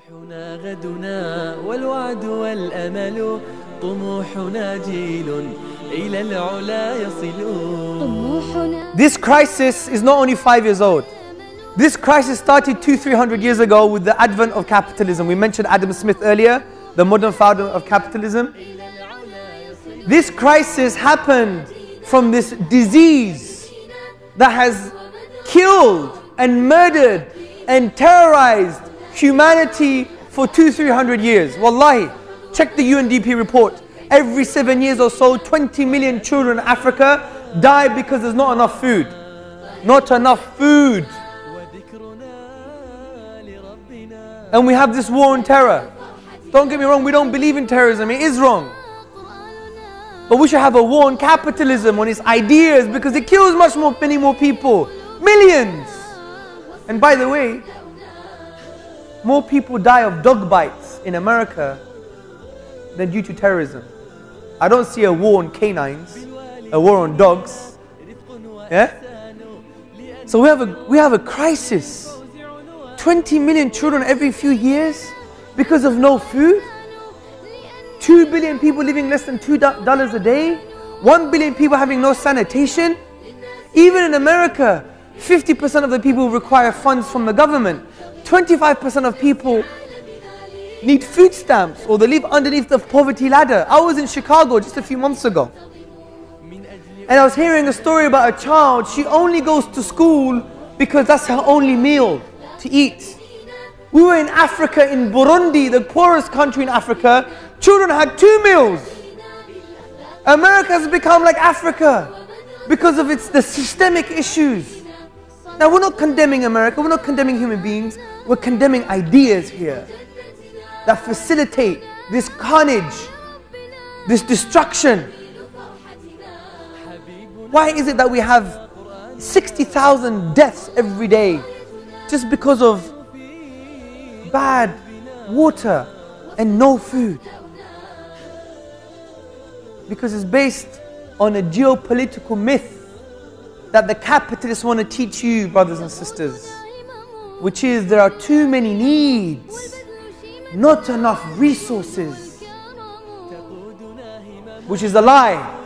طموحنا غدنا والوعد والأمل طموحنا جيل إلى العلا يصل This crisis is not only five years old. This crisis started two, three hundred years ago with the advent of capitalism. We mentioned Adam Smith earlier, the modern founder of capitalism. This crisis happened from this disease that has killed and murdered and terrorized humanity for two, three hundred years. Wallahi, check the UNDP report. Every seven years or so, 20 million children in Africa die because there's not enough food. Not enough food. And we have this war on terror. Don't get me wrong, we don't believe in terrorism, it is wrong. But we should have a war on capitalism, on its ideas, because it kills much more, many more people. Millions! And by the way, more people die of dog bites in America than due to terrorism. I don't see a war on canines, a war on dogs. Yeah? So we have a, we have a crisis. 20 million children every few years because of no food. 2 billion people living less than $2 a day. 1 billion people having no sanitation. Even in America, 50% of the people require funds from the government. 25% of people need food stamps or they live underneath the poverty ladder. I was in Chicago just a few months ago. And I was hearing a story about a child. She only goes to school because that's her only meal to eat. We were in Africa, in Burundi, the poorest country in Africa. Children had two meals. America has become like Africa because of its the systemic issues. Now we're not condemning America, we're not condemning human beings, we're condemning ideas here that facilitate this carnage, this destruction. Why is it that we have 60,000 deaths every day just because of bad water and no food? Because it's based on a geopolitical myth that the capitalists want to teach you, brothers and sisters, which is there are too many needs, not enough resources, which is a lie.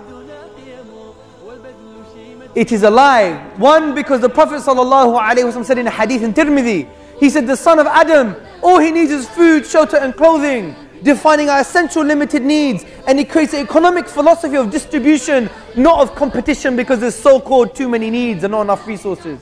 It is a lie. One, because the Prophet said in a hadith in Tirmidhi, he said, The son of Adam, all he needs is food, shelter, and clothing, defining our essential limited needs. And it creates an economic philosophy of distribution, not of competition, because there's so called too many needs and not enough resources.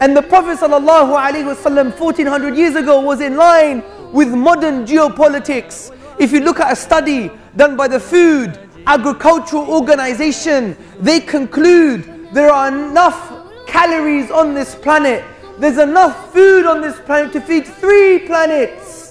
And the Prophet ﷺ 1400 years ago was in line with modern geopolitics. If you look at a study done by the Food Agricultural Organization, they conclude there are enough calories on this planet. There's enough food on this planet to feed three planets.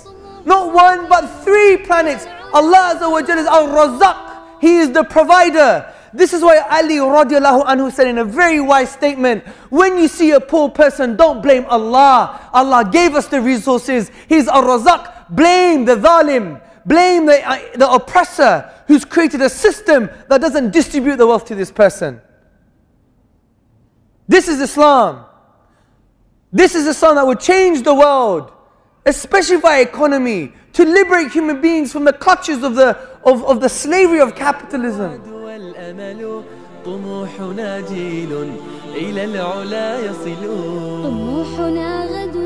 Not one, but three planets. Allah is Al-Razaq. He is the provider. This is why Ali radiallahu anhu said in a very wise statement, when you see a poor person, don't blame Allah. Allah gave us the resources. He's Al-Razaq. Blame the zalim. Blame the, uh, the oppressor who's created a system that doesn't distribute the wealth to this person. This is Islam. This is Islam that would change the world, especially by economy, to liberate human beings from the clutches of the, of, of the slavery of capitalism. والأمل طموحنا جيل إلى العلا يصل طموحنا غد